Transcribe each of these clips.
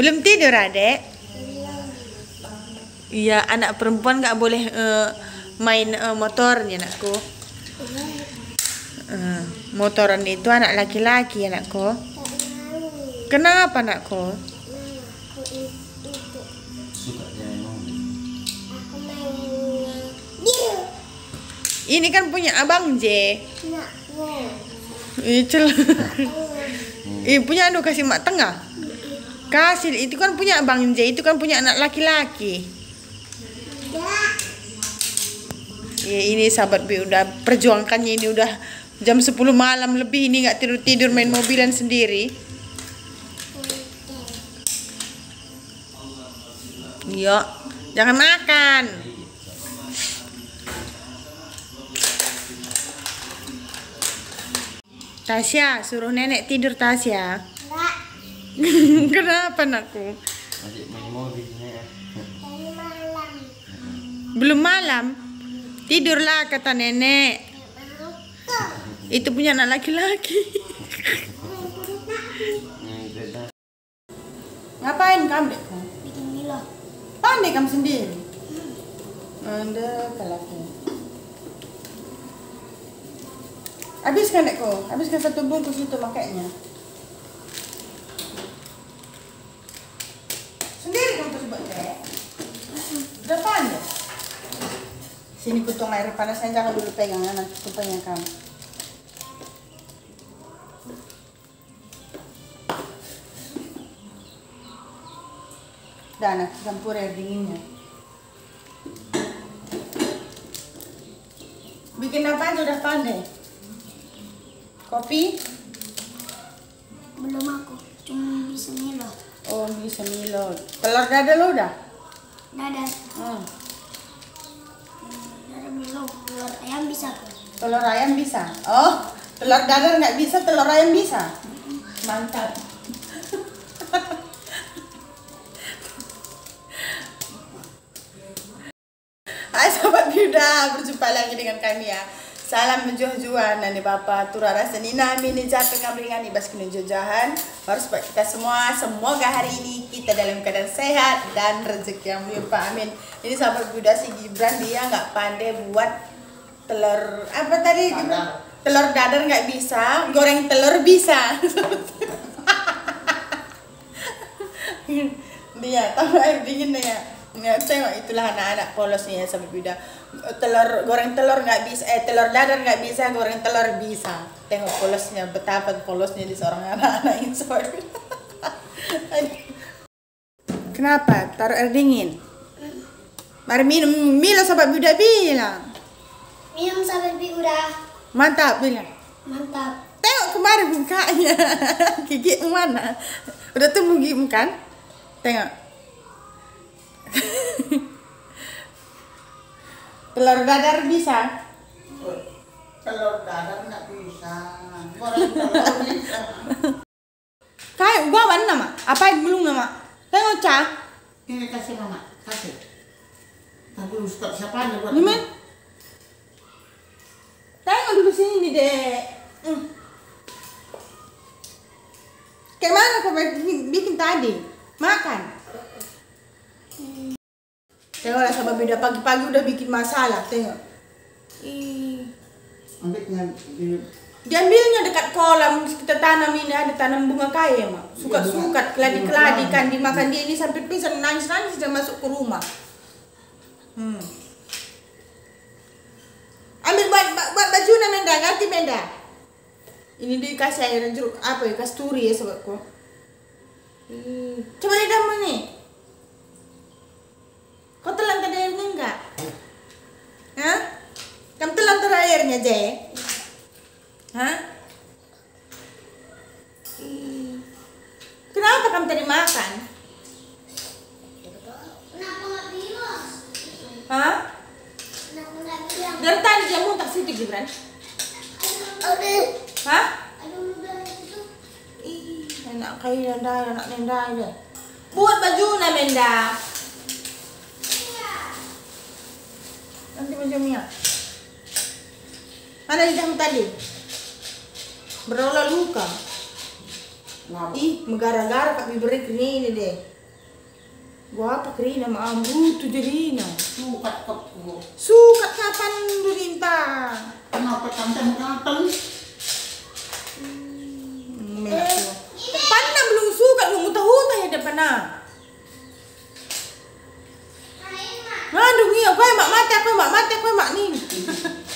Belum tidur adek? Iya, anak perempuan nggak boleh eh, main eh, motornya anakku. Eh, motoran itu anak laki-laki anakku. Kenapa anakku? Suka dia emang. Ini kan punya abang J. Ih, cel. Ih, punya anu kasih mak tengah. Kasih itu kan punya abang J, itu kan punya anak laki-laki. Ya, ini sahabat Bi udah perjuangkannya ini udah jam 10 malam lebih ini nggak tidur-tidur main mobilan sendiri. Yuk, jangan makan. Tasya, suruh nenek tidur Tasya. Kenapa anakku? Adik main mobilnya ya. Belum malam. Tidurlah kata nenek. Itu punya anak laki-laki. Ngapain kamu, bikin Milo Pandai kamu sendiri. Anda laki. Habiskan, Dekku. Habiskan satu bungkus itu makanya. Sendiri kamu terus buat, Dek. Depan, Dek. Sini putung air panasnya jangan dulu pegang ya, nanti kupingnya kamu. Dan nanti campur air dinginnya. Bikin apa aja udah pandai? Kopi? belum aku cuma bisa Milo Oh bisa Milo. Telur dada lo udah? dadah Hmm. Telur ayam bisa Telur ayam bisa? Oh, telur dadar nggak bisa, telur ayam bisa? Mantap. Hai sobat Yuda, berjumpa lagi dengan kami ya. Salam menjuh-juhan nani Bapak Tura rasa nina mini jatuh kabringan ibas kini jajahan. Harus buat kita semua semoga hari ini kita dalam keadaan sehat dan rezeki yang melimpah amin. Ini sahabat Yuda si Gibran dia nggak pandai buat telur apa tadi Dadar. telur dadar nggak bisa goreng telur bisa dia tambah air dingin ya ya tengok itulah anak-anak polosnya ya sampai beda telur goreng telur nggak bisa eh telur dadar nggak bisa goreng telur bisa tengok polosnya betapa polosnya di seorang anak-anak Bida. Kenapa taruh air dingin mari minum Mila sobat Buddha bilang minum sampai bi udah mantap bilang mantap Tengok kemarin mukanya. Gigi mana? Udah tumbuh gigi kan? Tengok. Telur dadar bisa? telur dadar nggak bisa goreng telur bisa Kayak gua mana mak? Apa yang belum nama? Tengok cah. ini kasih mama kasih tadi ustaz siapa nih buat Gimana? Tengok dulu sini dek. Hmm. Kayak mana kau bikin, bikin tadi? Makan. Tengoklah sama beda pagi-pagi udah bikin masalah. Tengok. Ih. ambilnya di Diambilnya dekat kolam kita tanam ini ada tanam bunga kaya mak. Suka sukat keladi keladi kan dimakan dia ini sampai pisang nangis nangis dia masuk ke rumah. Hmm. Ambil buat buat, baju na menda ganti menda. Ini dikasih air jeruk apa ya kasturi ya sobatku. Hmm. Coba lihat nih. Kau telan tadi airnya enggak? Hah? Kamu telan tadi airnya Jay? Hah? Kenapa kamu tadi makan? kenapa nggak bilang Hah? kenapa nggak bilang Dari tadi dia muntah situ Gibran. aduh Hah? aduh Ih, enak kayak nenda, enak nenda aja. Buat baju na Menda. Nanti baju Mia. Mana lidahmu tadi? Berolah luka. Ngamuk. Ih, megara-gara kak bibirnya kerina deh. Gua apa kerina ma ambu tu jadinya. Sukat kepku. Suka kapan durinta? Kenapa tante mengatakan? Menak gua. Depan na belum suka lu mutah-hutah ya depan na. Ngandung iya, kau mak mati, aku mak mati, aku mak nih.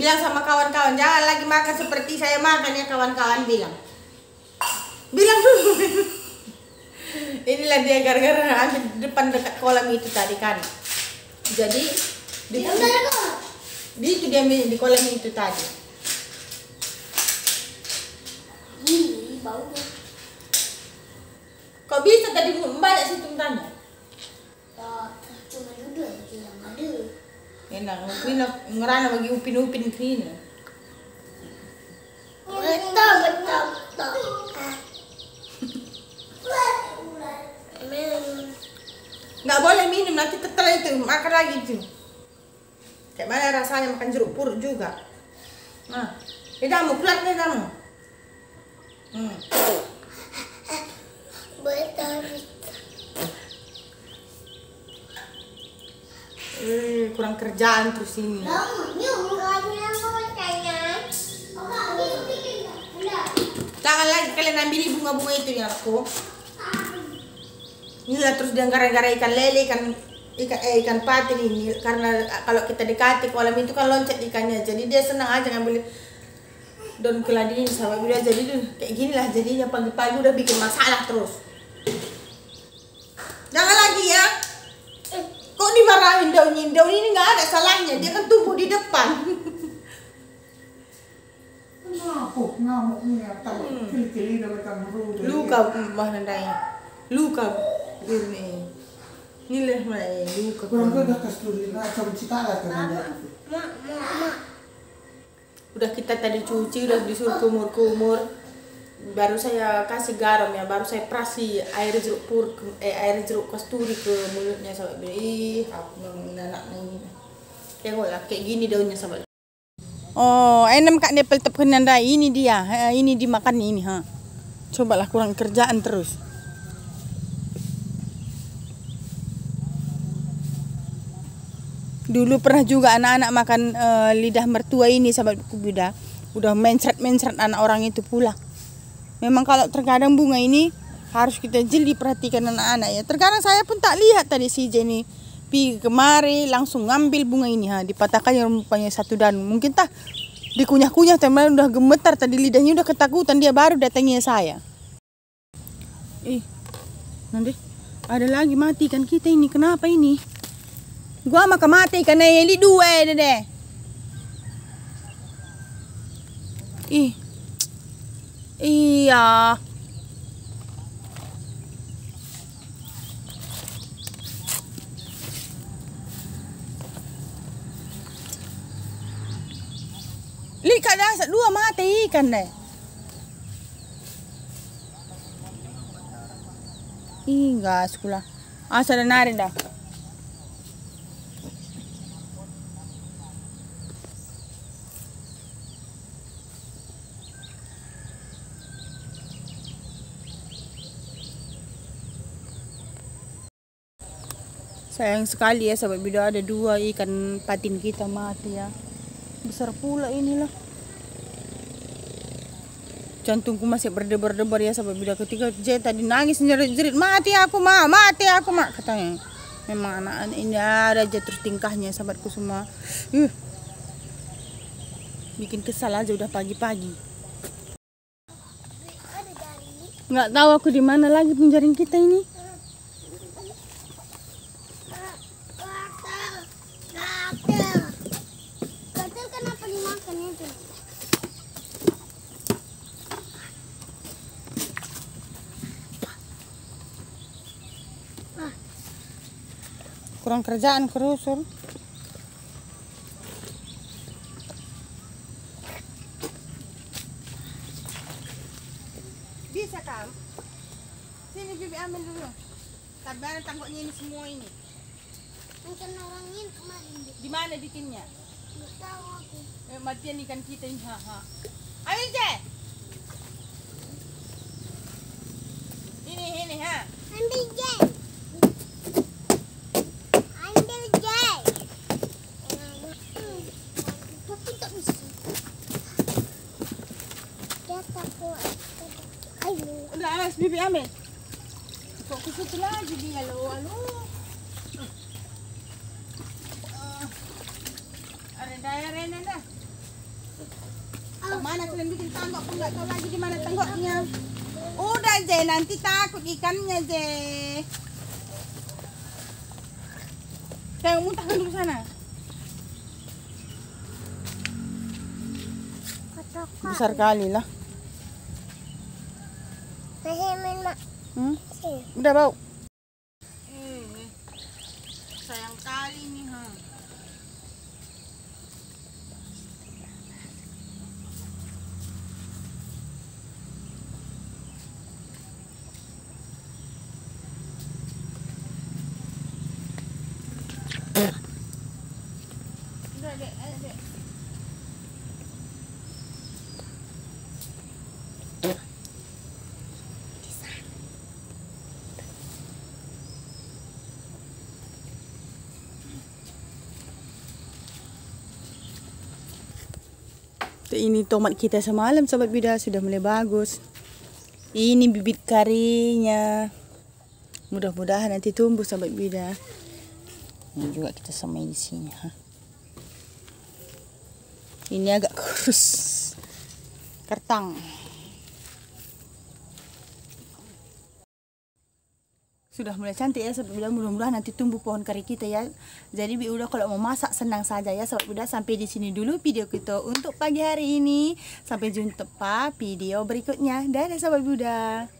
Bilang sama kawan-kawan, jangan lagi makan seperti saya makan ya kawan-kawan bilang. Bilang dulu. Inilah dia gara-gara ambil di depan dekat kolam itu tadi kan. Jadi di, di ambil di kolam itu tadi. Ih, baunya. Kok bisa tadi banyak situ tanya? Ya, cuma duduk aja yang ada. Enak, upin ngerana bagi upin-upin krina. Betul, betul, betul. Nggak boleh minum nanti tetel itu makan lagi itu. Kayak mana rasanya makan jeruk purut juga. Nah, lidamu keluar lidamu. Hmm. Betul. Eh, kurang kerjaan terus ini. Jangan lagi kalian ambil bunga-bunga itu ya aku. Inilah terus dia gara-gara ikan lele, ikan ikan eh, ikan patin ini. Karena kalau kita dekati kolam itu kan loncat ikannya. Jadi dia senang aja ngambil daun keladi ini sama dia. Jadi tuh kayak gini lah. Jadinya pagi-pagi udah bikin masalah terus jangan lagi ya dimarahin daun ini daun ini nggak ada salahnya. Dia kan tumbuh di depan. Ngamuk, ngamuk beru. luka mah nandai luka ini ini lah luka Kurang ke dah kasturi nak kan ada. Mak, mak, mak. udah kita tadi cuci udah disuruh kumur-kumur baru saya kasih garam ya baru saya perasi air jeruk pur eh air jeruk kasturi ke mulutnya sahabat ih aku anak ini tengoklah kayak gini daunnya sahabat. Oh enem kak nepel tep kenanda ini dia ini dimakan ini ha. Cobalah kurang kerjaan terus. Dulu pernah juga anak-anak makan eh, lidah mertua ini sahabatku Buddha udah mencret-mencret anak orang itu pula memang kalau terkadang bunga ini harus kita jeli perhatikan anak-anak ya terkadang saya pun tak lihat tadi si Jenny pi kemari langsung ngambil bunga ini ha dipatahkan yang rupanya satu dan mungkin tah dikunyah-kunyah teman udah gemetar tadi lidahnya udah ketakutan dia baru datangnya saya ih nanti ada lagi mati kan kita ini kenapa ini Gua maka mati karena ini dua deh. Ih. 이야 Lika dah dua mati ikan deh. Ih, enggak sekolah. Asal narik dah. Sayang sekali ya sahabat bido ada dua ikan patin kita mati ya. Besar pula inilah. Jantungku masih berdebar-debar ya sahabat bido ketika J tadi nangis jerit-jerit mati aku mak mati aku mak katanya. Memang anak-anak ini ada aja terus tingkahnya sahabatku semua. Uh. Bikin kesal aja udah pagi-pagi. Nggak tahu aku di mana lagi penjaring kita ini. Kenapa dimakan itu? Kurang kerjaan kerusur. Bisa kam? Sini Bibi ambil dulu. Tabaran tanggoknya ini semua ini. Mungkin orangnya kemarin. Di mana bikinnya? Nggak tahu aku. Eh, matian ikan kita ini. Ha, ha. Ayo, Je. Ini, ini, ha. Ambil J. Ambil J. Hmm. Tapi tak bisa. Dia tak kuat. Ayo. Udah, Anas, bibi ambil. Kok ke situ lagi dia, lo, alo. Rena dah. Mana bikin tanggok pun nggak tahu lagi di mana tanggoknya. Udah Je, nanti takut ikannya Je. Jangan muntahkan dulu sana. Besar kali lah. Hmm? Udah bau. Eh, sayang kali nih Ini tomat kita semalam sobat bida sudah mulai bagus. Ini bibit karinya. Mudah-mudahan nanti tumbuh sobat bida. Ini juga kita semai di sini. Ini agak kurus. Kertang. Sudah mulai cantik ya sobat Buda. Mudah-mudahan nanti tumbuh pohon kari kita ya. Jadi Bi Uda kalau mau masak senang saja ya sobat Buda. Sampai di sini dulu video kita untuk pagi hari ini. Sampai jumpa video berikutnya. Dadah sobat Buda.